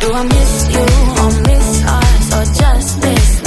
Do I miss you or miss us or just this?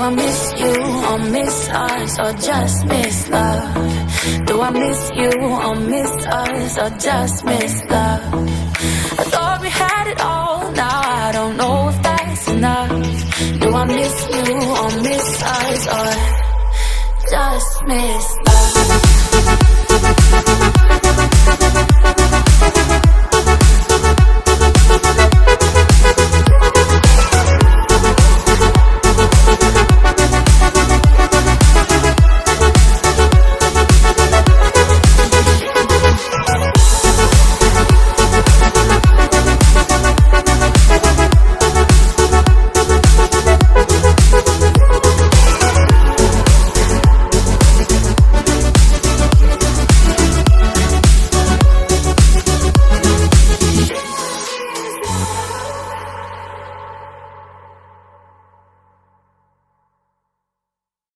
Do I miss you or miss us or just miss love? Do I miss you or miss us or just miss love? I thought we had it all, now I don't know if that's enough. Do I miss you or miss us or just miss love?